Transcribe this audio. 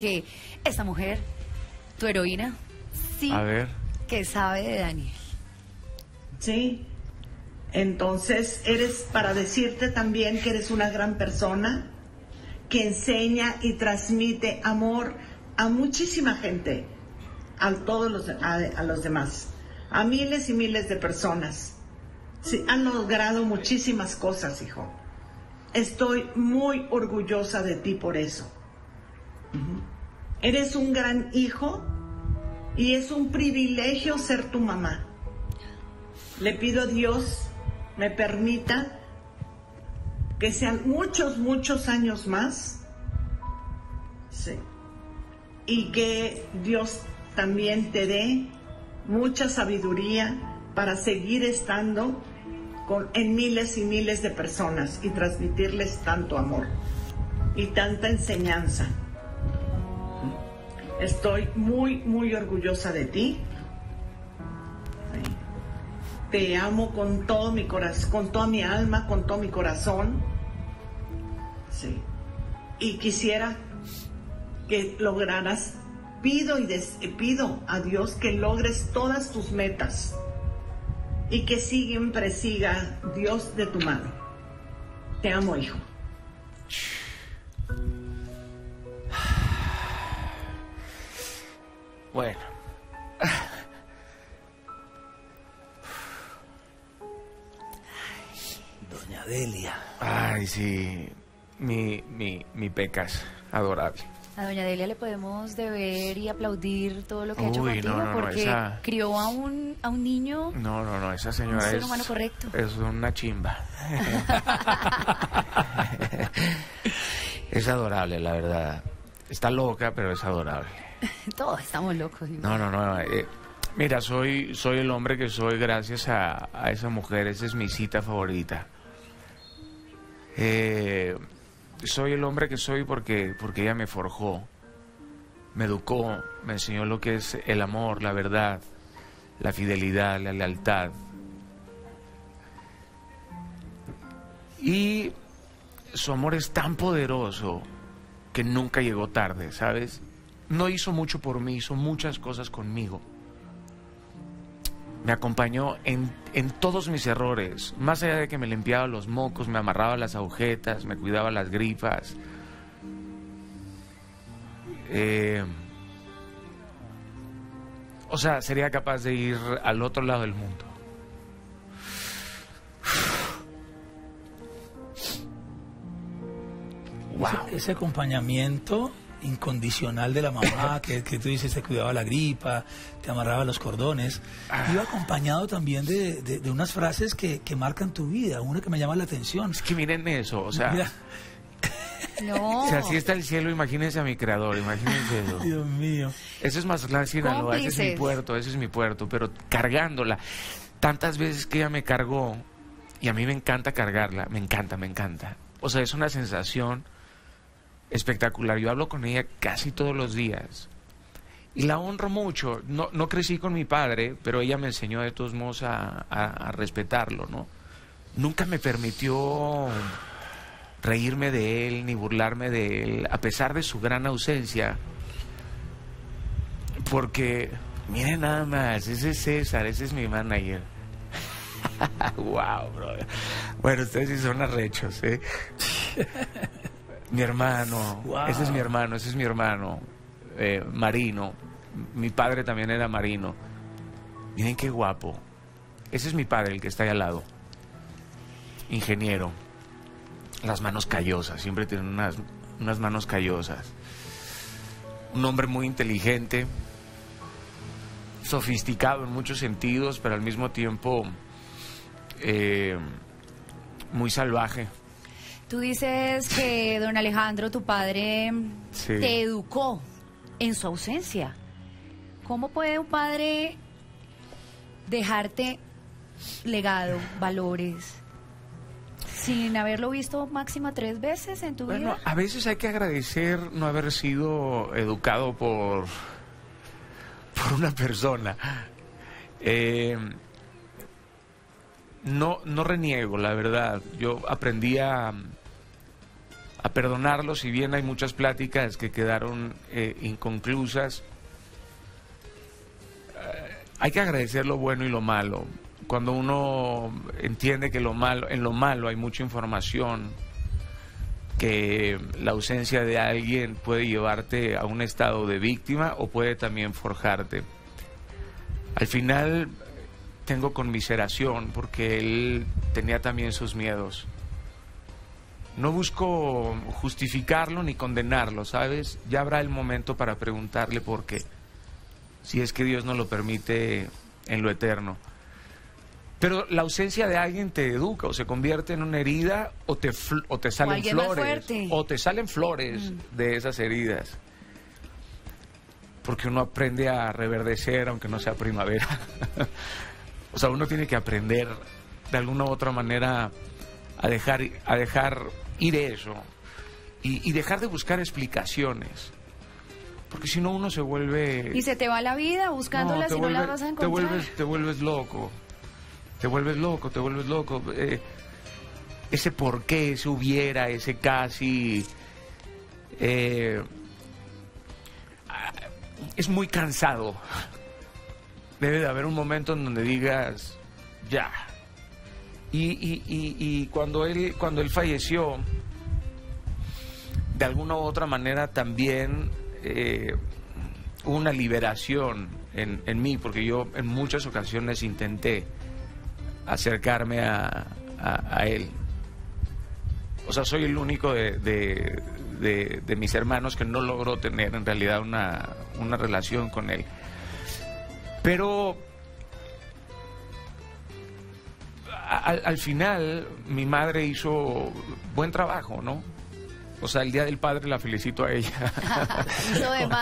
que esta mujer, tu heroína, sí A ver. que sabe de Daniel. Sí. Entonces, eres para decirte también que eres una gran persona que enseña y transmite amor a muchísima gente, a todos los, a, a los demás, a miles y miles de personas. Sí, han logrado muchísimas cosas, hijo. Estoy muy orgullosa de ti por eso. Eres un gran hijo y es un privilegio ser tu mamá. Le pido a Dios me permita que sean muchos, muchos años más. Y que Dios también te dé mucha sabiduría para seguir estando con, en miles y miles de personas y transmitirles tanto amor y tanta enseñanza. Estoy muy, muy orgullosa de ti. Te amo con todo mi corazón, con toda mi alma, con todo mi corazón. Sí. Y quisiera que lograras, pido y des- pido a Dios que logres todas tus metas y que siempre siga Dios de tu mano. Te amo, hijo. Bueno. Doña Delia. Ay, sí. Mi, mi, mi pecas. Adorable. A doña Delia le podemos deber y aplaudir todo lo que ha hecho Uy, contigo no, no, no, porque esa- crió a un, a un niño. No, no, no. Esa señora Un ser es. humano correcto. Es una chimba. es adorable, la verdad. Está loca, pero es adorable. Todos estamos locos. No, no, no. eh, mira, soy, soy el hombre que soy gracias a, a esa mujer. Esa es mi cita favorita. Eh, soy el hombre que soy porque, porque ella me forjó, me educó, me enseñó lo que es el amor, la verdad, la fidelidad, la lealtad. Y su amor es tan poderoso que nunca llegó tarde, ¿sabes? No hizo mucho por mí, hizo muchas cosas conmigo. Me acompañó en, en todos mis errores, más allá de que me limpiaba los mocos, me amarraba las agujetas, me cuidaba las grifas. Eh, o sea, sería capaz de ir al otro lado del mundo. Ese, ese acompañamiento incondicional de la mamá, que, que tú dices te cuidaba la gripa, te amarraba los cordones, iba acompañado también de, de- de unas frases que, que marcan tu vida, una que me llama la atención. Es que miren eso, o sea, Mira, No. si así está el cielo, imagínense a mi creador, imagínense eso. Dios mío. Ese es Mazatlán, Sinaloa, ese es mi puerto, ese es mi puerto, pero cargándola. Tantas veces que ella me cargó, y a mí me encanta cargarla, me encanta, me encanta. O sea, es una sensación espectacular. Yo hablo con ella casi todos los días. Y la honro mucho. No, no crecí con mi padre, pero ella me enseñó de todos modos a, a- respetarlo, ¿no? Nunca me permitió reírme de él ni burlarme de él, a pesar de su gran ausencia. Porque, miren nada más, ese es César, ese es mi manager. wow, bro. Bueno, ustedes sí son arrechos, ¿eh? Mi hermano, Wow. ese es mi hermano, ese es mi hermano, eh, Marino. Mi padre también era Marino. Miren qué guapo. Ese es mi padre, el que está ahí al lado. Ingeniero. Las manos callosas, siempre tiene unas, unas manos callosas. Un hombre muy inteligente, sofisticado en muchos sentidos, pero al mismo tiempo eh, muy salvaje. Tú dices que don Alejandro, tu padre, Sí. te educó en su ausencia. ¿Cómo puede un padre dejarte legado, valores, sin haberlo visto máxima tres veces en tu Bueno, vida? a veces hay que agradecer no haber sido educado por, por una persona. Eh, no, no reniego, la verdad. Yo aprendí a, perdonarlo, si bien hay muchas pláticas que quedaron eh, inconclusas. Eh, hay que agradecer lo bueno y lo malo. Cuando uno entiende que lo malo, en lo malo hay mucha información, que la ausencia de alguien puede llevarte a un estado de víctima o puede también forjarte. Al final tengo conmiseración porque él tenía también sus miedos. No busco justificarlo ni condenarlo, ¿sabes? Ya habrá el momento para preguntarle por qué, si es que Dios no lo permite en lo eterno. Pero la ausencia de alguien te educa o se convierte en una herida o te, o te salen flores. O te salen flores mm. de esas heridas. Porque uno aprende a reverdecer aunque no sea primavera. o sea, uno tiene que aprender de alguna u otra manera a dejar, a dejar ir eso. Y, dejar de buscar explicaciones. Porque si no uno se vuelve... Y se te va la vida buscándolas y no las vas a encontrar. Te vuelves, te vuelves loco te vuelves loco, te vuelves loco. Eh, ese por qué, ese hubiera, ese casi... Eh, es muy cansado. Debe de haber un momento en donde digas, ya. Y, cuando, él, cuando él falleció, de alguna u otra manera también eh, una liberación en, en mí, porque yo en muchas ocasiones intenté acercarme a, a, él. O sea, soy el único de, de, mis hermanos que no logró tener en realidad una, una relación con él. Pero al, al, final mi madre hizo buen trabajo, ¿no? O sea, el Día del Padre la felicito a ella.